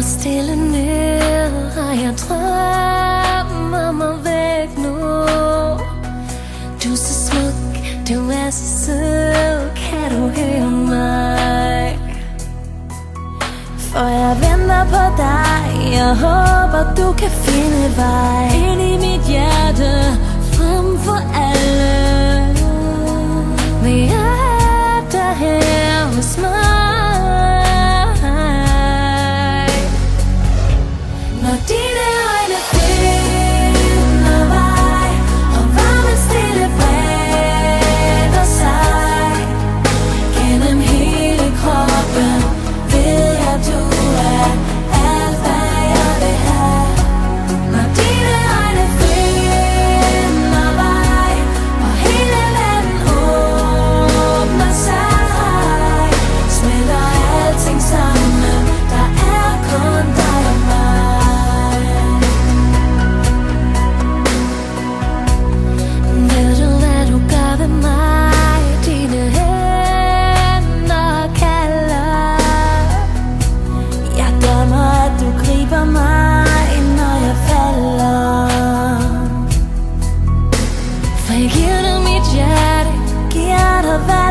Og stille ned Og jeg drømmer mig væk nu Du er så smuk, du er så sød Kan du høre mig? For jeg venter på dig Jeg håber du kan finde vej Ind i mit hjerte Frem for alle Stealing Foi guiando-me diário, que era velho